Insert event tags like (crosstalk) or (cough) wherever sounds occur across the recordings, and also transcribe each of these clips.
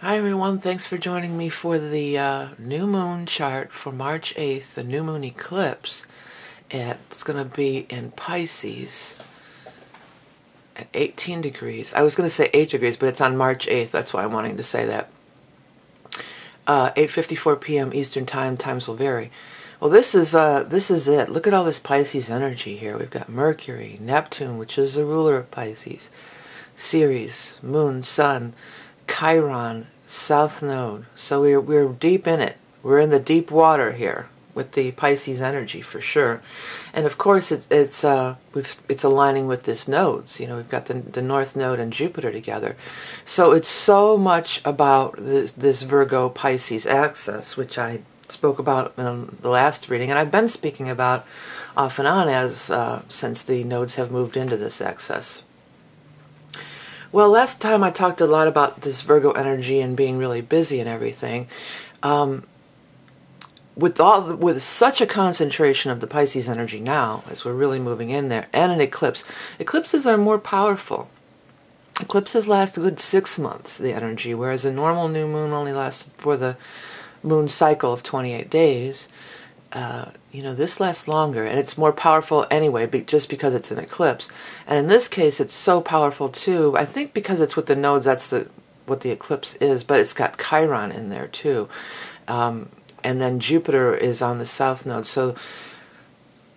Hi everyone, thanks for joining me for the uh, new moon chart for March 8th, the new moon eclipse. It's going to be in Pisces at 18 degrees. I was going to say 8 degrees, but it's on March 8th. That's why I'm wanting to say that. Uh, 8:54 p.m. Eastern Time. Times will vary. Well, this is uh, this is it. Look at all this Pisces energy here. We've got Mercury, Neptune, which is the ruler of Pisces, Ceres, Moon, Sun, Chiron, South Node. So we're, we're deep in it. We're in the deep water here with the Pisces energy for sure. And of course, it's it's uh, it's aligning with this nodes. You know, we've got the the North Node and Jupiter together, so it's so much about this this Virgo Pisces axis, which I spoke about in the last reading, and I've been speaking about off and on as uh, since the nodes have moved into this axis. Well, last time I talked a lot about this Virgo energy and being really busy and everything. Um, with all with such a concentration of the Pisces energy now, as we're really moving in there, and an eclipse, eclipses are more powerful. Eclipses last a good six months, the energy, whereas a normal new moon only lasts for the moon cycle of 28 days. Uh, you know, this lasts longer and it's more powerful anyway, be, just because it's an eclipse. And in this case, it's so powerful too. I think because it's with the nodes, that's the what the eclipse is, but it's got Chiron in there too. Um, and then Jupiter is on the south node. So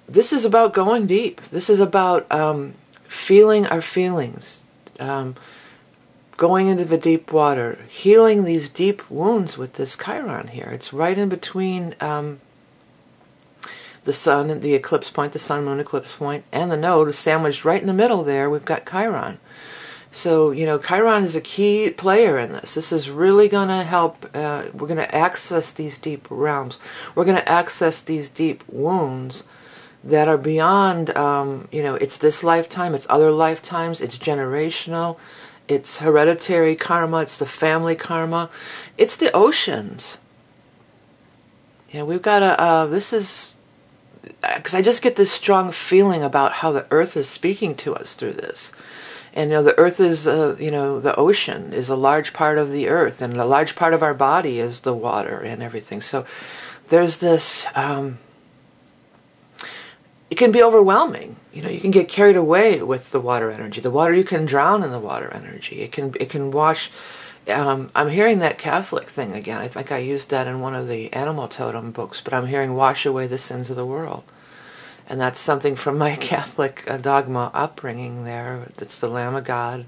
this is about going deep. This is about um, feeling our feelings, um, going into the deep water, healing these deep wounds with this Chiron here. It's right in between um, the sun, the eclipse point, the sun moon eclipse point, and the node sandwiched right in the middle there. We've got Chiron. So, you know, Chiron is a key player in this. This is really going to help. Uh, we're going to access these deep realms. We're going to access these deep wounds that are beyond, um, you know, it's this lifetime, it's other lifetimes, it's generational, it's hereditary karma, it's the family karma, it's the oceans. Yeah, we've got a, uh, this is because I just get this strong feeling about how the earth is speaking to us through this. And you know, the earth is, uh, you know, the ocean is a large part of the earth, and a large part of our body is the water and everything. So there's this. Um, it can be overwhelming. You know, you can get carried away with the water energy. The water, you can drown in the water energy. It can, it can wash um, I'm hearing that Catholic thing again. I think I used that in one of the animal totem books, but I'm hearing wash away the sins of the world. And that's something from my (laughs) Catholic uh, dogma upbringing there. It's the Lamb of God.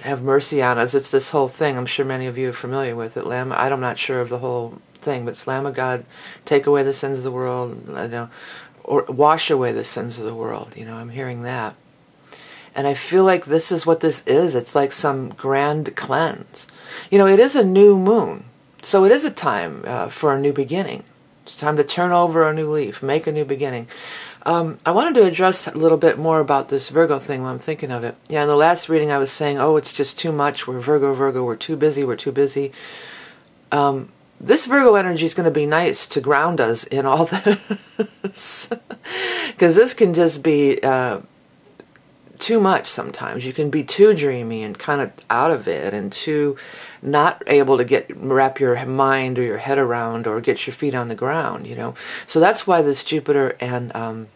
Have mercy on us. It's this whole thing. I'm sure many of you are familiar with it. Lamb, I'm not sure of the whole thing, but it's Lamb of God, take away the sins of the world, you know, or wash away the sins of the world. You know, I'm hearing that. And I feel like this is what this is. It's like some grand cleanse. You know, it is a new moon. So it is a time uh, for a new beginning. It's time to turn over a new leaf, make a new beginning. Um, I wanted to address a little bit more about this Virgo thing while I'm thinking of it. Yeah, in the last reading, I was saying, oh, it's just too much. We're Virgo, Virgo. We're too busy. We're too busy. Um, this Virgo energy is going to be nice to ground us in all (laughs) this. Because this can just be. Uh, too much sometimes. You can be too dreamy and kind of out of it and too not able to get wrap your mind or your head around or get your feet on the ground, you know. So that's why this Jupiter and um,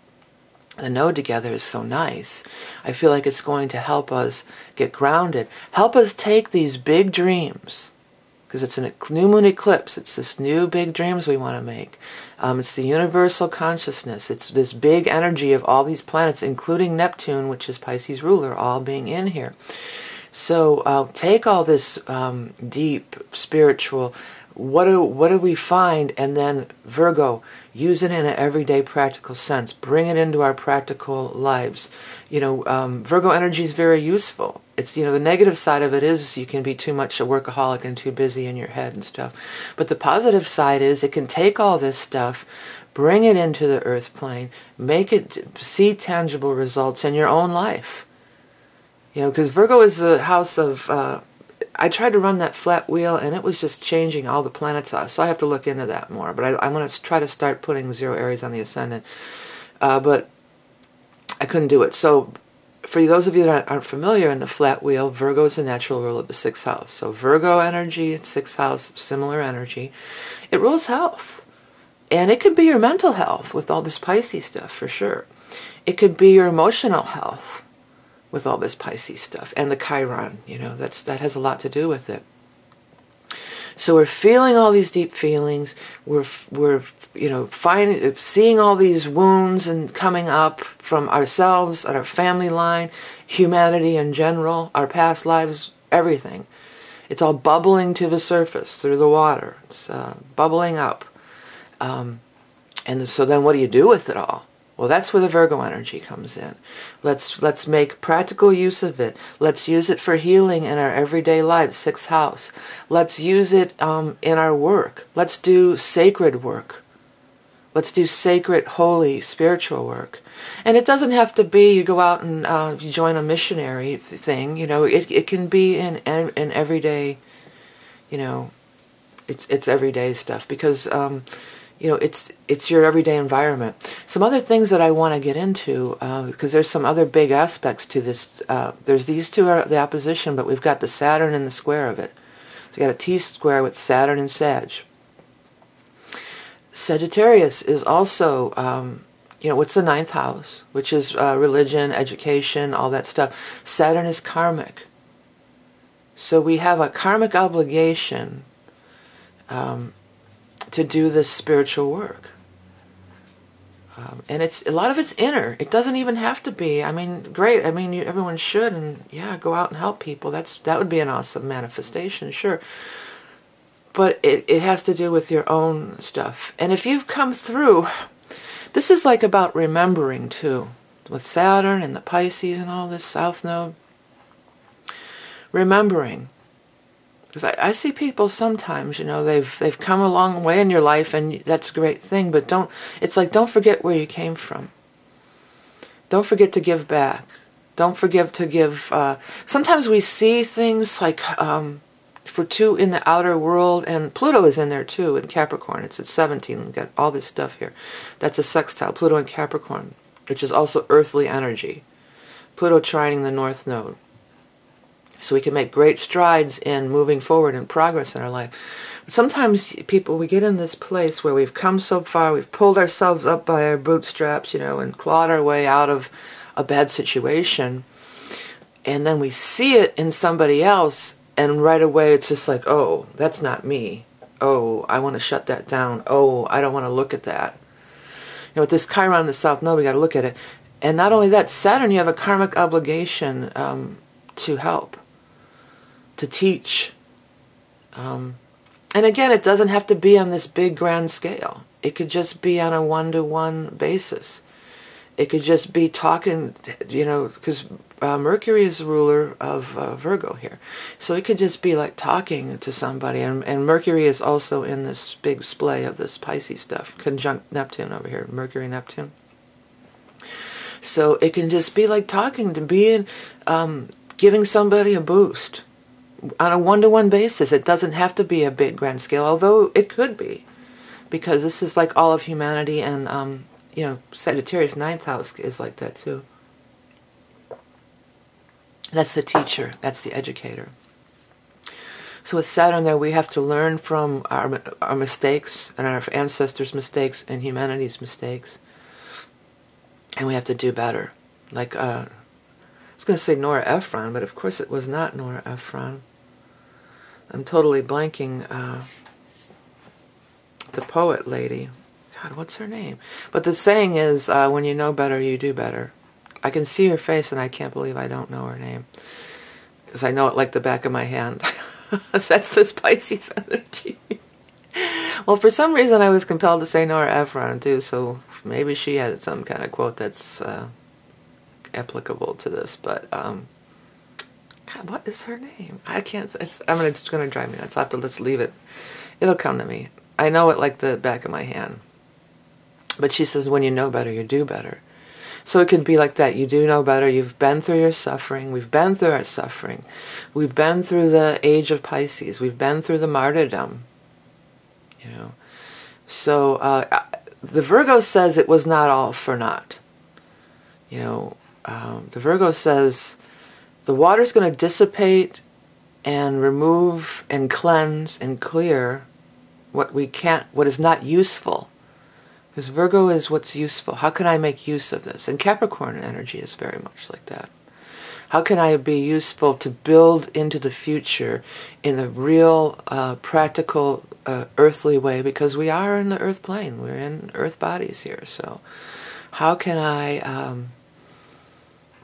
the node together is so nice. I feel like it's going to help us get grounded, help us take these big dreams because it's a new moon eclipse. It's this new big dreams we want to make. Um, it's the universal consciousness. It's this big energy of all these planets, including Neptune, which is Pisces ruler, all being in here. So uh, take all this um, deep spiritual. What do what do we find? And then Virgo, use it in an everyday practical sense. Bring it into our practical lives. You know, um, Virgo energy is very useful it's you know the negative side of it is you can be too much a workaholic and too busy in your head and stuff. But the positive side is it can take all this stuff bring it into the earth plane make it see tangible results in your own life. You know because virgo is the house of uh, i tried to run that flat wheel and it was just changing all the planets off so i have to look into that more. But I, am going to try to start putting zero aries on the ascendant. Uh, but i couldn't do it. So for those of you that aren't familiar in the flat wheel, Virgo is the natural ruler of the sixth house. So Virgo energy, sixth house, similar energy. It rules health. And it could be your mental health with all this Pisces stuff for sure. It could be your emotional health with all this Pisces stuff and the Chiron, you know, that's that has a lot to do with it. So we're feeling all these deep feelings. We're we're you know finding seeing all these wounds and coming up from ourselves and our family line, humanity in general, our past lives, everything. It's all bubbling to the surface through the water. It's uh, bubbling up. Um, and so then what do you do with it all? Well, that's where the Virgo energy comes in. Let's let's make practical use of it. Let's use it for healing in our everyday lives, sixth house. Let's use it um, in our work. Let's do sacred work. Let's do sacred, holy, spiritual work. And it doesn't have to be you go out and uh, you join a missionary thing. You know, it it can be in in everyday. You know, it's it's everyday stuff because. Um, you know it's it's your everyday environment. Some other things that i want to get into because uh, there's some other big aspects to this uh, there's these two are the opposition but we've got the saturn and the square of it. So you got a t square with saturn and sag. Sagittarius is also um, you know what's the ninth house? Which is uh, religion education all that stuff. Saturn is karmic. So we have a karmic obligation um, to do this spiritual work. Um, and it's a lot of it's inner. It doesn't even have to be. I mean, great. I mean, you, everyone should, and yeah, go out and help people. That's that would be an awesome manifestation, sure. But it it has to do with your own stuff. And if you've come through, this is like about remembering too, with Saturn and the Pisces and all this South Node. Remembering because I, I see people sometimes, you know, they've they've come a long way in your life, and that's a great thing. But don't. It's like don't forget where you came from. Don't forget to give back. Don't forget to give. Uh, sometimes we see things like um, for two in the outer world, and Pluto is in there too in Capricorn. It's at 17. We've got all this stuff here. That's a sextile, Pluto and Capricorn, which is also earthly energy. Pluto trining the North Node so we can make great strides in moving forward and progress in our life. Sometimes people, we get in this place where we've come so far, we've pulled ourselves up by our bootstraps, you know, and clawed our way out of a bad situation. And then we see it in somebody else, and right away it's just like, oh, that's not me. Oh, I want to shut that down. Oh, I don't want to look at that. You know, with this Chiron in the South Node, we got to look at it. And not only that, Saturn, you have a karmic obligation um, to help to teach. Um, and again, it doesn't have to be on this big grand scale. It could just be on a one to one basis. It could just be talking, you know, because uh, Mercury is the ruler of uh, Virgo here. So it could just be like talking to somebody. And, and Mercury is also in this big splay of this Pisces stuff, conjunct Neptune over here, Mercury Neptune. So it can just be like talking to being, um, giving somebody a boost on a one-to-one basis. It doesn't have to be a big grand scale, although it could be, because this is like all of humanity, and um, you know, Sagittarius ninth house is like that too. That's the teacher. That's the educator. So with Saturn there, we have to learn from our our mistakes and our ancestors' mistakes and humanity's mistakes, and we have to do better. Like uh, I was going to say Nora Ephron, but of course it was not Nora Ephron. I'm totally blanking uh, the poet lady. God, what's her name? But the saying is, uh, when you know better, you do better. I can see her face, and I can't believe I don't know her name because I know it like the back of my hand. (laughs) That's the Pisces (laughs) energy. well, for some reason, I was compelled to say Nora Ephron too, so maybe she had some kind of quote that's uh, applicable to this. But um, God, what is her name? I can't. It's, I'm gonna, it's gonna drive me nuts. I have to just leave it. It'll come to me. I know it like the back of my hand. But she says, when you know better, you do better. So it can be like that. You do know better. You've been through your suffering. We've been through our suffering. We've been through the age of Pisces. We've been through the martyrdom. You know. So uh, the Virgo says it was not all for naught. You know, um, the Virgo says the water's going to dissipate and remove and cleanse and clear what we can't, what is not useful. Because Virgo is what's useful. How can I make use of this? And Capricorn energy is very much like that. How can I be useful to build into the future in a real, uh, practical, uh, earthly way? Because we are in the earth plane. We're in earth bodies here. So, how can I um,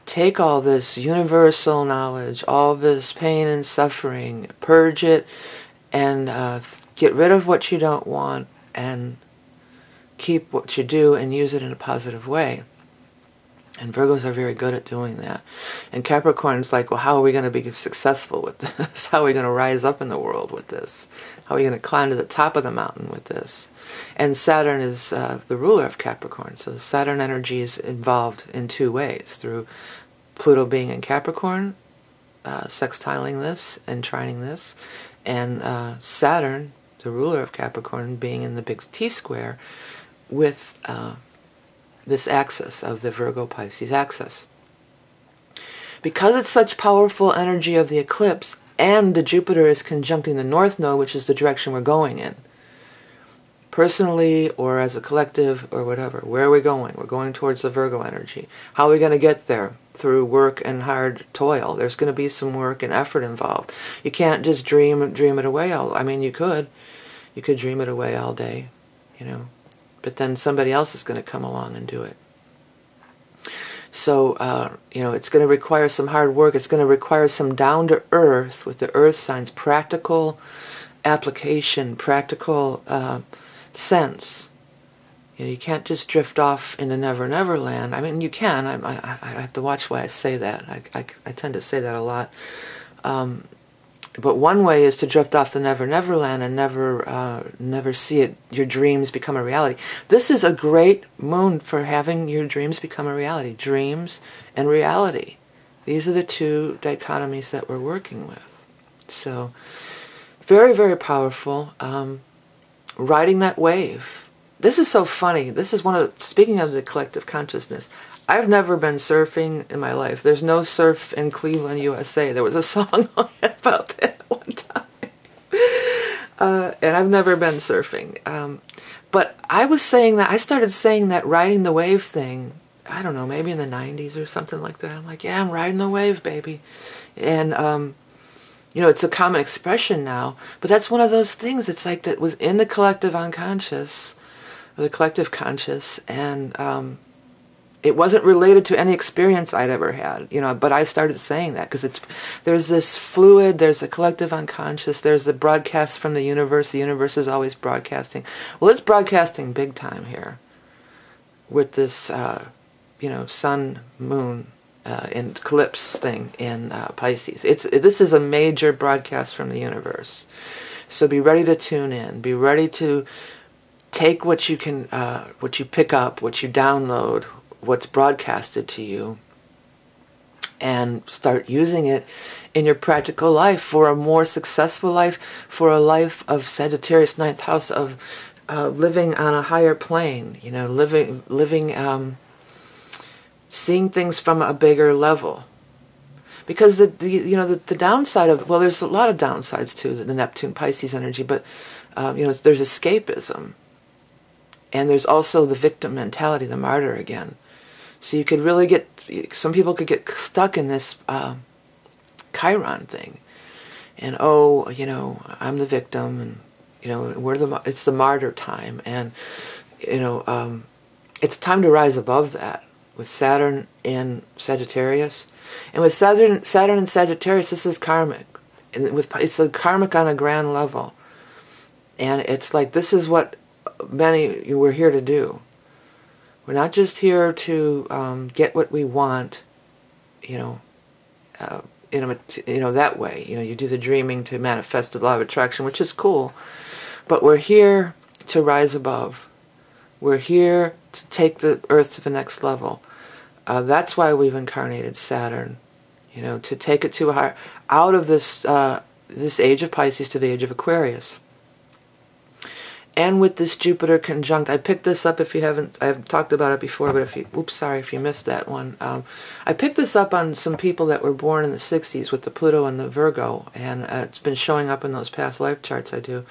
take all this universal knowledge, all this pain and suffering, purge it, and uh, get rid of what you don't want, and keep what you do and use it in a positive way. And Virgos are very good at doing that. And Capricorn's like, well, how are we going to be successful with this? (laughs) How are we going to rise up in the world with this? How are we going to climb to the top of the mountain with this? And Saturn is uh, the ruler of Capricorn. So Saturn energy is involved in two ways through Pluto being in Capricorn, uh, sextiling this and trining this, and uh, Saturn, the ruler of Capricorn, being in the big T square with uh, this axis of the Virgo Pisces axis. Because it's such powerful energy of the eclipse, and the Jupiter is conjuncting the North Node, which is the direction we're going in, personally or as a collective or whatever, where are we going? We're going towards the Virgo energy. How are we going to get there? Through work and hard toil. There's going to be some work and effort involved. You can't just dream dream it away all. I mean, you could, you could dream it away all day, you know, but then somebody else is going to come along and do it. So uh, you know, it's going to require some hard work. It's going to require some down to earth with the earth signs, practical application, practical uh, sense you, know, you can't just drift off into Never Never Land. I mean, you can. I, I, I have to watch why I say that. I, I, I tend to say that a lot. Um, but one way is to drift off the Never Never Land and never, uh, never see it. Your dreams become a reality. This is a great moon for having your dreams become a reality. Dreams and reality. These are the two dichotomies that we're working with. So, very, very powerful. Um, riding that wave this is so funny. This is one of the, speaking of the collective consciousness. I've never been surfing in my life. There's no surf in Cleveland, USA. There was a (laughs) song about that (laughs) one time. Uh, and I've never been surfing. Um, but I was saying that, I started saying that riding the wave thing, I don't know, maybe in the 90s or something like that. I'm like, yeah, I'm riding the wave, baby. And, um, you know, it's a common expression now, but that's one of those things. It's like that was in the collective unconscious the collective conscious, and um, it wasn't related to any experience I'd ever had, you know. But I started saying that because it's there's this fluid, there's a collective unconscious, there's the broadcast from the universe. The universe is always broadcasting. Well, it's broadcasting big time here with this, uh, you know, sun, moon, uh, and eclipse thing in uh, Pisces. It's this is a major broadcast from the universe. So be ready to tune in. Be ready to take what you can, uh, what you pick up, what you download, what's broadcasted to you, and start using it in your practical life for a more successful life, for a life of Sagittarius ninth house of uh, living on a higher plane. You know, living, living, um, seeing things from a bigger level. Because the, the you know the, the downside of well, there's a lot of downsides to the Neptune Pisces energy, but um, you know there's escapism and there's also the victim mentality, the martyr again. So you could really get, some people could get stuck in this uh, Chiron thing. And oh, you know, I'm the victim, and you know, we're the it's the martyr time, and you know, um, it's time to rise above that with Saturn in Sagittarius, and with Saturn, Saturn and Sagittarius, this is karmic, and with it's a karmic on a grand level, and it's like this is what many we're here to do. We're not just here to um, get what we want, you know, uh, in a, you know that way. You know, you do the dreaming to manifest the law of attraction, which is cool, but we're here to rise above. We're here to take the earth to the next level. Uh, that's why we've incarnated Saturn, you know, to take it to a higher, out of this uh, this age of Pisces to the age of Aquarius. And with this Jupiter conjunct, I picked this up if you haven't, I've talked about it before, but if you, oops, sorry if you missed that one. Um, I picked this up on some people that were born in the 60s with the Pluto and the Virgo, and uh, it's been showing up in those past life charts I do.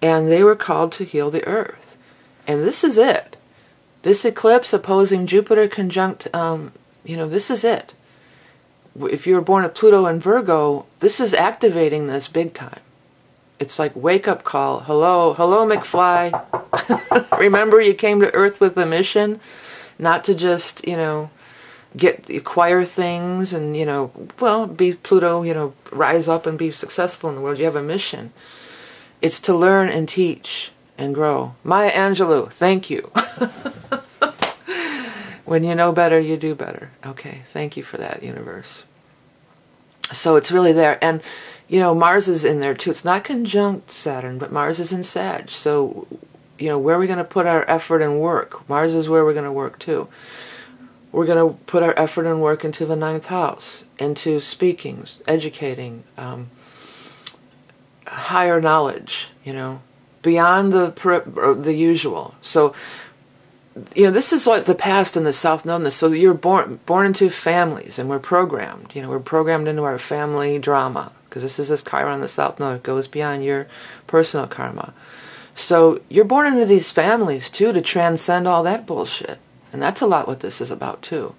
And they were called to heal the earth. And this is it. This eclipse opposing Jupiter conjunct, um, you know, this is it. If you were born at Pluto and Virgo, this is activating this big time it's like wake up call. Hello, hello, McFly. (laughs) Remember, you came to Earth with a mission, not to just you know get acquire things and you know well be Pluto. You know, rise up and be successful in the world. You have a mission. It's to learn and teach and grow. Maya Angelou, thank you. (laughs) when you know better, you do better. Okay, thank you for that, universe. So it's really there, and you know, Mars is in there too. It's not conjunct Saturn, but Mars is in Sag. So, you know, where are we going to put our effort and work? Mars is where we're going to work too. We're going to put our effort and work into the ninth house, into speaking, educating, um, higher knowledge, you know, beyond the the usual. So, you know, this is like the past and the South Node this. So you're born born into families, and we're programmed. You know, we're programmed into our family drama because this is this Chiron the South Node. It goes beyond your personal karma. So you're born into these families too to transcend all that bullshit. And that's a lot what this is about too.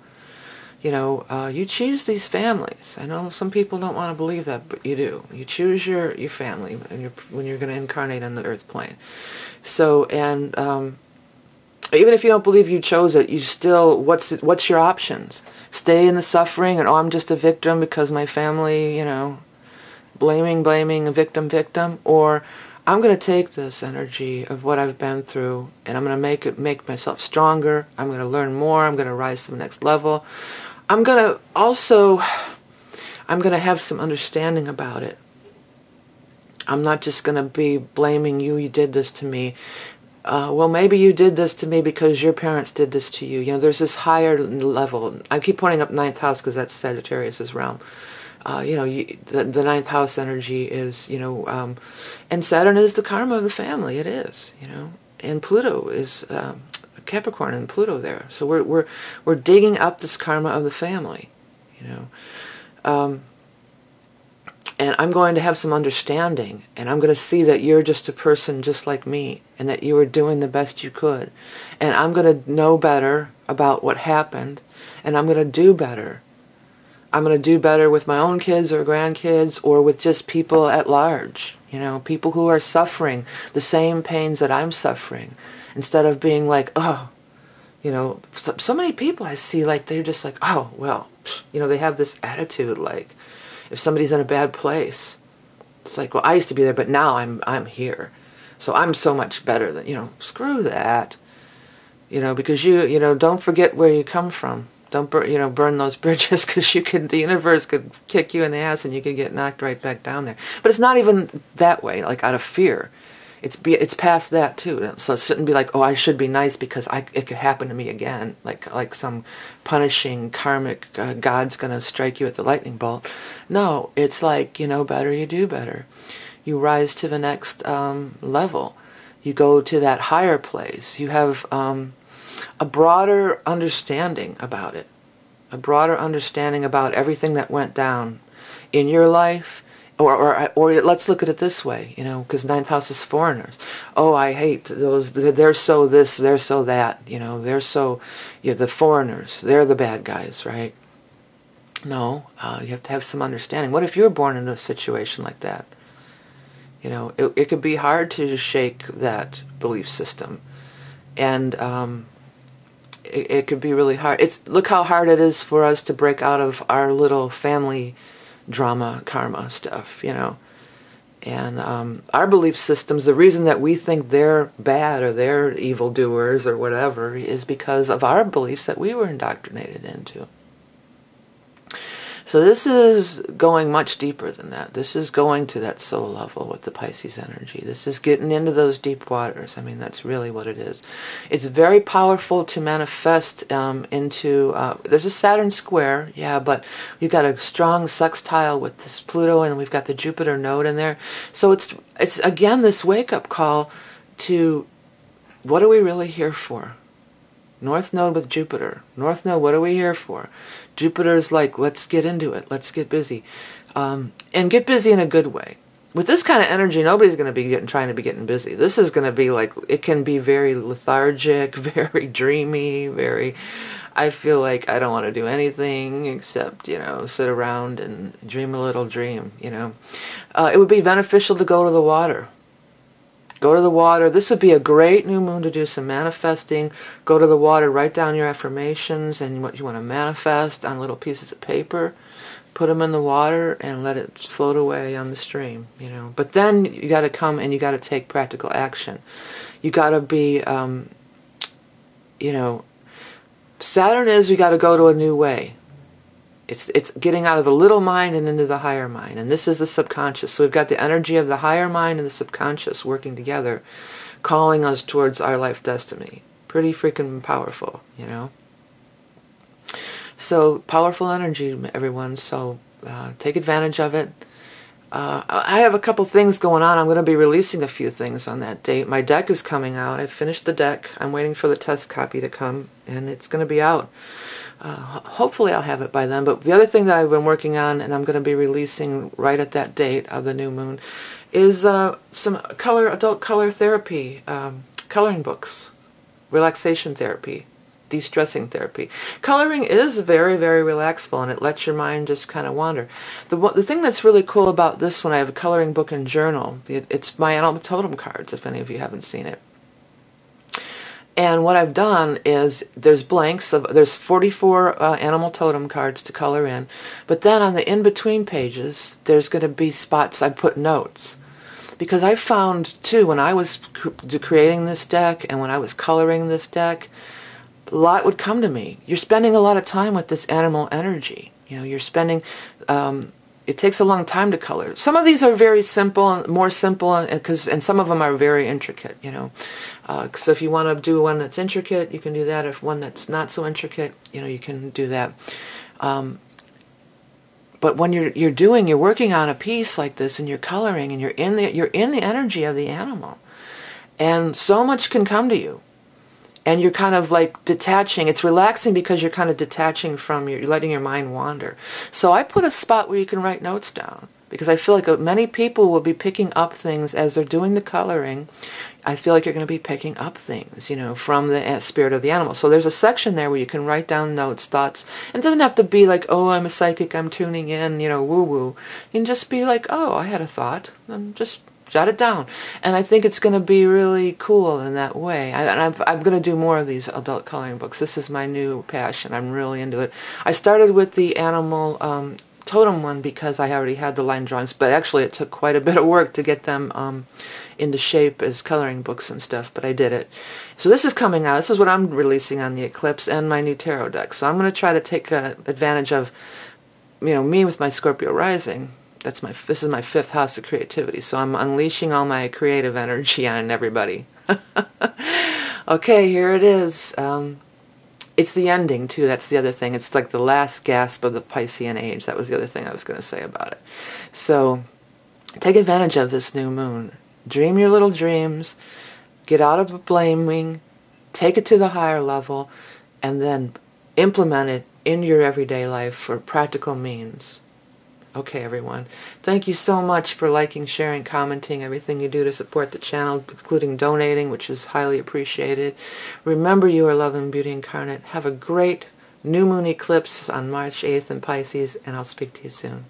You know, uh, you choose these families. I know some people don't want to believe that, but you do. You choose your, your family when you're, when you're going to incarnate on the earth plane. So, and um, even if you don't believe you chose it, you still, what's, what's your options? Stay in the suffering and, oh, I'm just a victim because my family, you know, blaming, blaming, victim, victim, or I'm going to take this energy of what I've been through and I'm going to make it make myself stronger. I'm going to learn more. I'm going to rise to the next level. I'm going to also I'm going to have some understanding about it. I'm not just going to be blaming you. You did this to me. Uh, well, maybe you did this to me because your parents did this to you. You know, there's this higher level. I keep pointing up ninth house because that's Sagittarius's realm uh, you know, you, the, the ninth house energy is, you know, um, and Saturn is the karma of the family. It is, you know, and Pluto is um, Capricorn and Pluto there. So we're we're we're digging up this karma of the family, you know. Um, and I'm going to have some understanding, and I'm going to see that you're just a person just like me, and that you were doing the best you could, and I'm going to know better about what happened, and I'm going to do better I'm going to do better with my own kids or grandkids or with just people at large, you know, people who are suffering the same pains that I'm suffering instead of being like, oh, you know, so, so many people I see like they're just like, oh, well, you know, they have this attitude like if somebody's in a bad place, it's like, well, I used to be there, but now I'm I'm here. So I'm so much better than, you know, screw that. You know, because you, you know, don't forget where you come from don't bur- you know burn those (laughs) bridges because you could the universe could kick you in the ass and you could get knocked right back down there. But it's not even that way like out of fear. It's be it's past that too. So it shouldn't be like oh i should be nice because i it could happen to me again. Like like some punishing karmic uh, god's gonna strike you with the lightning bolt. No it's like you know better you do better. You rise to the next um, level. You go to that higher place. You have um, a broader understanding about it, a broader understanding about everything that went down in your life. Or, or, or let's look at it this way, you know, because ninth house is foreigners. Oh, I hate those. They're so this, they're so that. You know, they're so, you know, the foreigners. They're the bad guys, right? No, uh, you have to have some understanding. What if you're born in a situation like that? You know, it, it could be hard to shake that belief system, and um, it, it could be really hard. It's look how hard it is for us to break out of our little family drama karma stuff, you know. And um, our belief systems, the reason that we think they're bad or they're evildoers or whatever, is because of our beliefs that we were indoctrinated into. So this is going much deeper than that. This is going to that soul level with the Pisces energy. This is getting into those deep waters. I mean, that's really what it is. It's very powerful to manifest um, into. Uh, there's a Saturn square, yeah, but you've got a strong sextile with this Pluto, and we've got the Jupiter node in there. So it's it's again this wake up call to what are we really here for? North Node with Jupiter. North Node, what are we here for? Jupiter is like, let's get into it. Let's get busy. Um, and get busy in a good way. With this kind of energy, nobody's going to be getting trying to be getting busy. This is going to be like it can be very lethargic, (laughs) very dreamy, very. I feel like I don't want to do anything except you know sit around and dream a little dream. You know, uh, it would be beneficial to go to the water. Go to the water. This would be a great new moon to do some manifesting. Go to the water, write down your affirmations and what you want to manifest on little pieces of paper. Put them in the water and let it float away on the stream, you know. But then you got to come and you got to take practical action. You got to be, um, you know, Saturn is we got to go to a new way. It's it's getting out of the little mind and into the higher mind, and this is the subconscious. So we've got the energy of the higher mind and the subconscious working together, calling us towards our life destiny. Pretty freaking powerful, you know. So powerful energy, everyone. So uh, take advantage of it. Uh, I have a couple things going on. I'm going to be releasing a few things on that date. My deck is coming out. I've finished the deck. I'm waiting for the test copy to come, and it's going to be out. Uh, hopefully I'll have it by then. But the other thing that I've been working on, and I'm going to be releasing right at that date of the new moon, is uh, some color adult color therapy, um, coloring books, relaxation therapy, de-stressing therapy. Coloring is very, very relaxful, and it lets your mind just kind of wander. The the thing that's really cool about this one, I have a coloring book and journal. It's my animal totem cards. If any of you haven't seen it. And what I've done is there's blanks of there's 44 uh, animal totem cards to color in, but then on the in between pages there's going to be spots I put notes. Because I found too when I was creating this deck and when I was coloring this deck, a lot would come to me. You're spending a lot of time with this animal energy. You know, you're spending um, it takes a long time to color. Some of these are very simple, and more simple, because and some of them are very intricate. You know, uh, so if you want to do one that's intricate, you can do that. If one that's not so intricate, you know, you can do that. Um, but when you're you're doing, you're working on a piece like this, and you're coloring, and you're in the you're in the energy of the animal, and so much can come to you and you're kind of like detaching. It's relaxing because you're kind of detaching from your, you're letting your mind wander. So I put a spot where you can write notes down because I feel like uh, many people will be picking up things as they're doing the coloring. I feel like you're going to be picking up things, you know, from the uh, spirit of the animal. So there's a section there where you can write down notes, thoughts. And it doesn't have to be like, oh, I'm a psychic, I'm tuning in, you know, woo woo. You can just be like, oh, I had a thought, and just jot it down. And I think it's going to be really cool in that way. I, and I'm, I'm going to do more of these adult coloring books. This is my new passion. I'm really into it. I started with the animal um, totem one because I already had the line drawings, but actually it took quite a bit of work to get them um, into shape as coloring books and stuff, but I did it. So this is coming out. This is what I'm releasing on the Eclipse and my new tarot deck. So I'm going to try to take uh, advantage of, you know, me with my Scorpio rising that's my this is my fifth house of creativity so i'm unleashing all my creative energy (laughs) on everybody. (laughs) Okay here it is. Um, it's the ending too. That's the other thing. It's like the last gasp of the piscean age. That was the other thing i was going to say about it. So take advantage of this new moon. Dream your little dreams. Get out of the blaming take it to the higher level. And then implement it in your everyday life for practical means Okay, everyone. Thank you so much for liking, sharing, commenting, everything you do to support the channel, including donating, which is highly appreciated. Remember, you are love and beauty incarnate. Have a great new moon eclipse on March 8th in Pisces, and I'll speak to you soon.